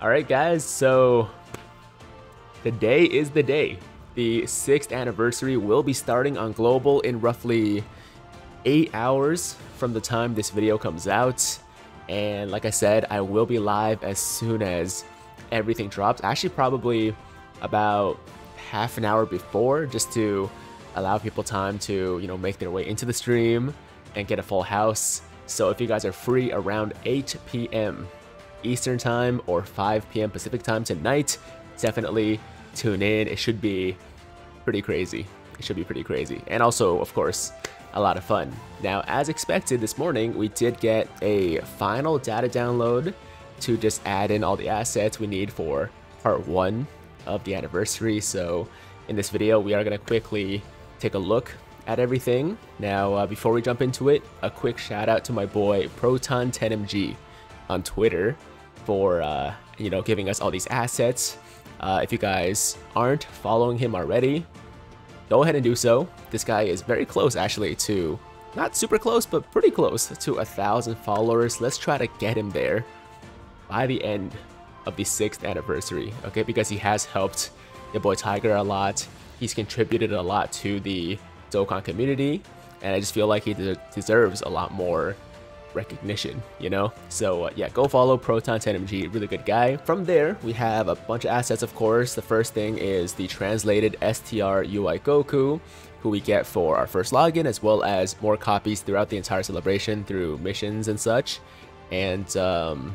Alright guys, so the day is the day. The 6th anniversary will be starting on Global in roughly 8 hours from the time this video comes out. And like I said, I will be live as soon as everything drops. Actually, probably about half an hour before just to allow people time to, you know, make their way into the stream and get a full house. So if you guys are free around 8 p.m. Eastern Time or 5 p.m. Pacific Time tonight, definitely tune in. It should be pretty crazy. It should be pretty crazy. And also, of course, a lot of fun. Now, as expected this morning, we did get a final data download to just add in all the assets we need for part one of the anniversary. So in this video, we are going to quickly take a look at everything. Now, uh, before we jump into it, a quick shout out to my boy Proton10mg on Twitter for uh, you know giving us all these assets. Uh, if you guys aren't following him already, go ahead and do so. This guy is very close actually to, not super close, but pretty close to a thousand followers. Let's try to get him there by the end of the sixth anniversary, okay? Because he has helped your boy Tiger a lot. He's contributed a lot to the Dokkan community, and I just feel like he de deserves a lot more recognition, you know? So uh, yeah, go follow Proton10mg, really good guy. From there, we have a bunch of assets, of course. The first thing is the translated STR UI Goku, who we get for our first login, as well as more copies throughout the entire celebration through missions and such. And, um,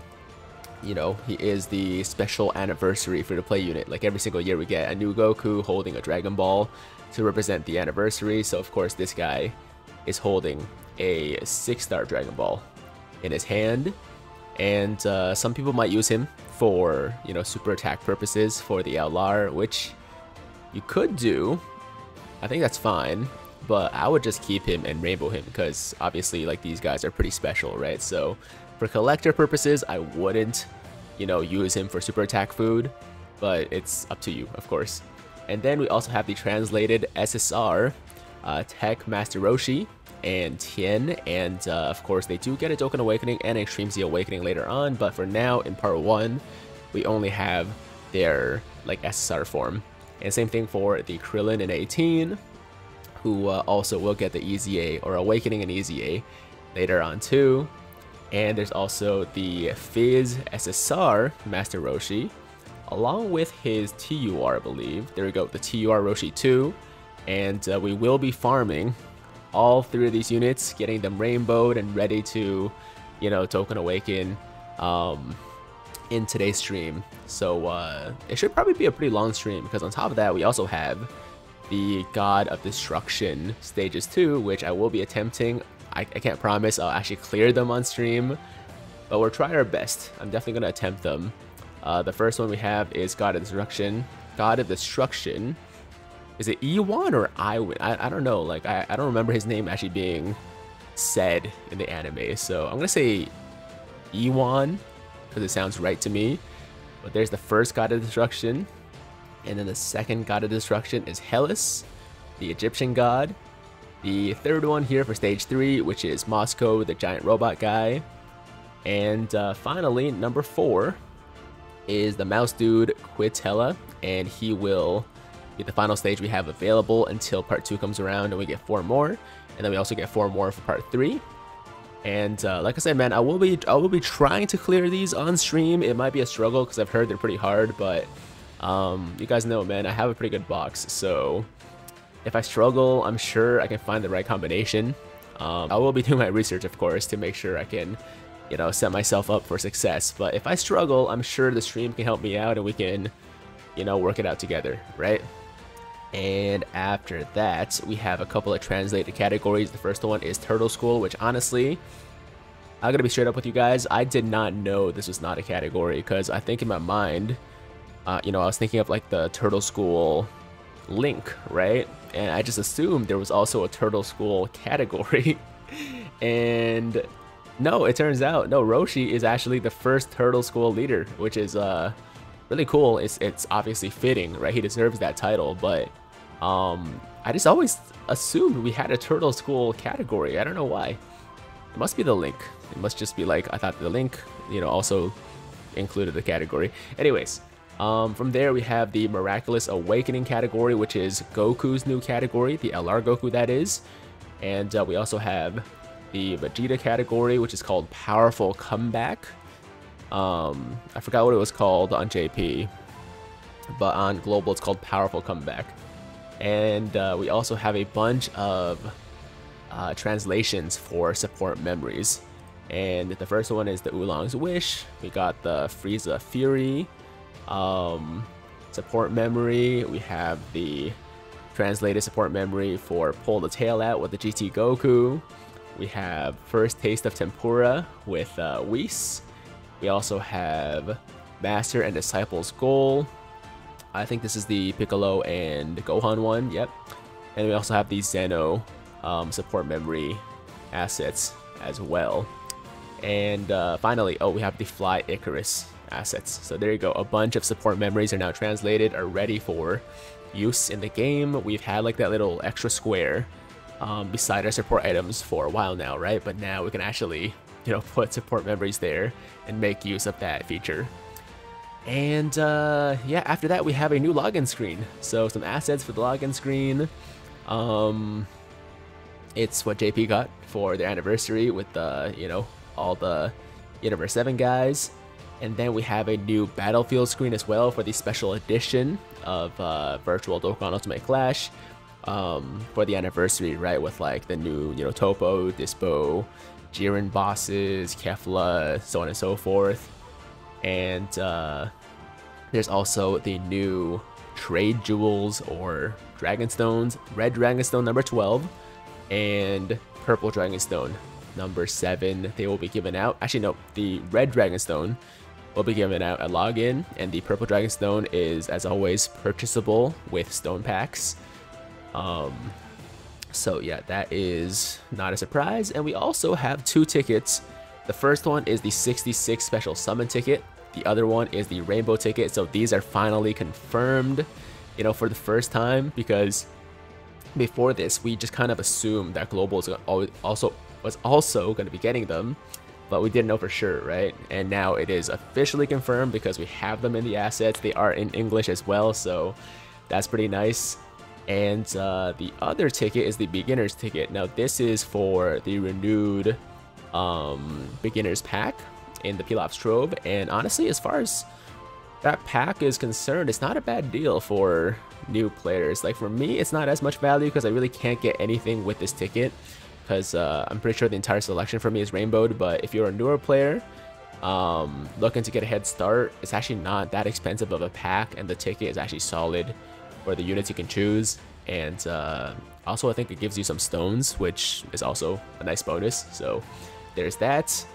you know, he is the special anniversary for the play unit. Like every single year we get a new Goku holding a Dragon Ball to represent the anniversary. So of course this guy is holding a 6-star Dragon Ball in his hand. And uh, some people might use him for, you know, super attack purposes for the LR, which you could do. I think that's fine. But I would just keep him and rainbow him because obviously like these guys are pretty special, right? So for collector purposes, I wouldn't, you know, use him for super attack food, but it's up to you, of course. And then we also have the translated SSR uh, TEQ Master Roshi, and Tien, and uh, of course they do get a Dokkan Awakening and Extreme Z Awakening later on, but for now, in part 1, we only have their like SSR form. And same thing for the Krillin and 18, who uh, also will get the EZA or Awakening and EZA later on too. And there's also the PHY SSR Master Roshi, along with his TUR, I believe. There we go, the TUR Roshi 2. And uh, we will be farming all three of these units, getting them rainbowed and ready to, you know, token Awaken um, in today's stream. So uh, it should probably be a pretty long stream because on top of that, we also have the God of Destruction stages 2, which I will be attempting. I, I can't promise I'll actually clear them on stream, but we'll try our best. I'm definitely going to attempt them. Uh, the first one we have is God of Destruction. God of Destruction is it Ewan or Iwan? I, I don't know. Like, I, I don't remember his name actually being said in the anime. So I'm going to say Ewan because it sounds right to me. But there's the first god of destruction. And then the second god of destruction is Heles, the Egyptian god. The third one here for stage 3, which is Mosco, the giant robot guy. And uh, finally, number 4 is the mouse dude Quitela, and he will get the final stage we have available until part 2 comes around and we get 4 more. And then we also get 4 more for part 3. And uh, like I said, man, I will be I will be trying to clear these on stream. It might be a struggle because I've heard they're pretty hard, but um, you guys know, man, I have a pretty good box. So if I struggle, I'm sure I can find the right combination. Um, I will be doing my research, of course, to make sure I can, you know, set myself up for success. But if I struggle, I'm sure the stream can help me out and we can, you know, work it out together, right? And after that, we have a couple of translated categories. The first one is Turtle School, which honestly, I'm gonna be straight up with you guys. I did not know this was not a category because I think in my mind, uh, you know, I was thinking of like the Turtle School link, right? And I just assumed there was also a Turtle School category. and no, it turns out, no, Roshi is actually the first Turtle School leader, which is uh, really cool. It's, it's obviously fitting, right? He deserves that title, but um, I just always assumed we had a Turtle School category. I don't know why. It must be the link. It must just be like, I thought the link, you know, also included the category. Anyways, um, from there we have the Miraculous Awakening category, which is Goku's new category, the LR Goku that is. And uh, we also have the Vegeta category, which is called Powerful Comeback. Um, I forgot what it was called on JP, but on Global it's called Powerful Comeback. And uh, we also have a bunch of uh, translations for support memories. And the first one is the Oolong's Wish. We got the Frieza Fury um, support memory. We have the translated support memory for Pull the Tail Out with the GT Goku. We have First Taste of Tempura with uh, Whis. We also have Master and Disciple's Goal. I think this is the Piccolo and Gohan one, yep. And we also have the Zeno um, support memory assets as well. And uh, finally, oh, we have the Fly Icarus assets. So there you go. A bunch of support memories are now translated, are ready for use in the game. We've had like that little extra square um, beside our support items for a while now, right? But now we can actually, you know, put support memories there and make use of that feature. And uh, yeah, after that we have a new login screen. So some assets for the login screen. Um, it's what JP got for their anniversary with the, you know, all the Universe 7 guys. And then we have a new Battlefield screen as well for the special edition of uh, Virtual Dokkan Ultimate Clash um, for the anniversary, right? With like the new, you know, Toppo, Dispo, Jiren bosses, Kefla, so on and so forth. And uh, there's also the new Trade Jewels or Dragon Stones, Red Dragon Stone number 12 and Purple Dragonstone number 7. They will be given out. Actually, no, the Red Dragonstone will be given out at login, and the Purple Dragonstone is, as always, purchasable with stone packs. Um, so yeah, that is not a surprise. And we also have two tickets. The first one is the 66 special summon ticket. The other one is the rainbow ticket. So these are finally confirmed, you know, for the first time because before this, we just kind of assumed that Global was also was also going to be getting them, but we didn't know for sure, right? And now it is officially confirmed because we have them in the assets. They are in English as well, so that's pretty nice. And uh, the other ticket is the beginner's ticket. Now this is for the renewed um, beginner's pack in the Pilaf's Trove, and honestly, as far as that pack is concerned, it's not a bad deal for new players. Like for me, it's not as much value because I really can't get anything with this ticket because uh, I'm pretty sure the entire selection for me is rainbowed. But if you're a newer player um, looking to get a head start, it's actually not that expensive of a pack, and the ticket is actually solid for the units you can choose. And uh, also, I think it gives you some stones, which is also a nice bonus. So there's that.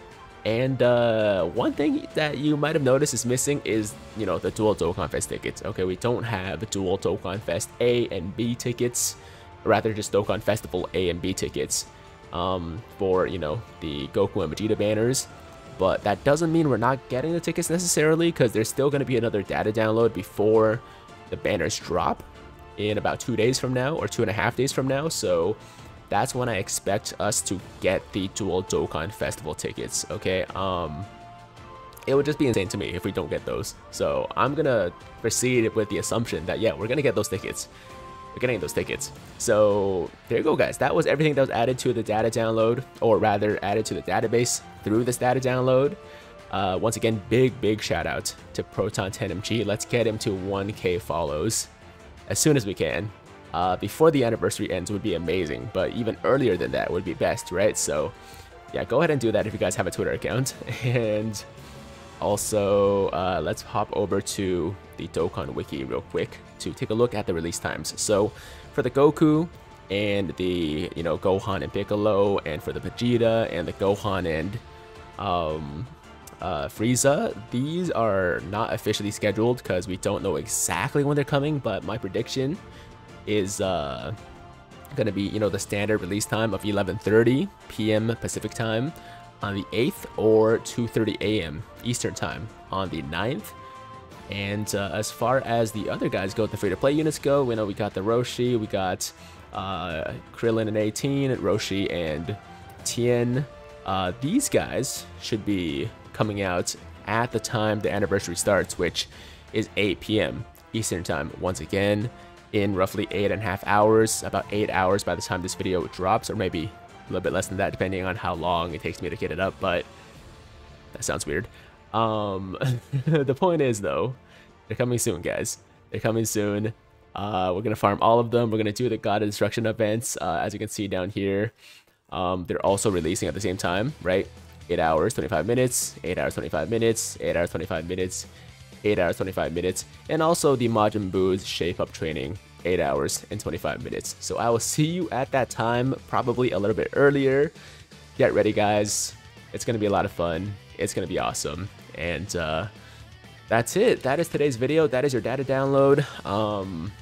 And uh, one thing that you might have noticed is missing is, you know, the dual Dokkan Fest tickets. Okay, we don't have dual Dokkan Fest A and B tickets, rather just Dokkan Festival A and B tickets um, for, you know, the Goku and Vegeta banners. But that doesn't mean we're not getting the tickets necessarily, because there's still going to be another data download before the banners drop in about two days from now, or two and a half days from now. So that's when I expect us to get the dual Dokkan Festival tickets, okay? Um, it would just be insane to me if we don't get those. So I'm gonna proceed with the assumption that, yeah, we're gonna get those tickets. We're getting those tickets. So there you go, guys. That was everything that was added to the data download, or rather added to the database through this data download. Uh, once again, big, big shout out to Proton 10MG. Let's get him to 1k follows as soon as we can uh, before the anniversary ends would be amazing, but even earlier than that would be best, right? So yeah, go ahead and do that if you guys have a Twitter account. And also, uh, let's hop over to the Dokkan Wiki real quick to take a look at the release times. So for the Goku and the, you know, Gohan and Piccolo, and for the Vegeta and the Gohan and um, uh, Frieza, these are not officially scheduled because we don't know exactly when they're coming, but my prediction is uh, going to be, you know, the standard release time of 11.30 p.m. Pacific time on the 8th or 2.30 a.m. Eastern time on the 9th. And uh, as far as the other guys go, the free-to-play units go, we know we got the Roshi, we got uh, Krillin and 18, Roshi and Tien. Uh, these guys should be coming out at the time the anniversary starts, which is 8 p.m. Eastern Time. Once again, in roughly eight and a half hours, about eight hours by the time this video drops, or maybe a little bit less than that, depending on how long it takes me to get it up, but that sounds weird. Um, the point is, though, they're coming soon, guys. They're coming soon. Uh, we're going to farm all of them. We're going to do the God of Destruction events, uh, as you can see down here. Um, they're also releasing at the same time, right? 8 hours, 25 minutes, 8 hours, 25 minutes, 8 hours, 25 minutes, 8 hours 25 minutes, and also the Majin Buu's Shape Up training, 8 hours and 25 minutes. So I will see you at that time, probably a little bit earlier. Get ready, guys. It's going to be a lot of fun. It's going to be awesome. And uh, that's it. That is today's video. That is your data download. Um,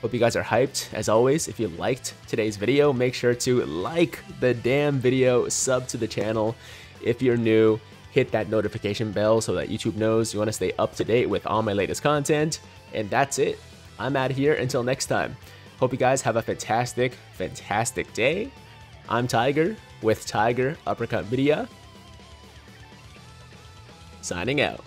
hope you guys are hyped. As always, if you liked today's video, make sure to like the damn video, sub to the channel if you're new hit that notification bell so that YouTube knows you want to stay up to date with all my latest content. And that's it. I'm out here until next time. Hope you guys have a fantastic, fantastic day. I'm Tiger with Tiger Uppercut Media. Signing out.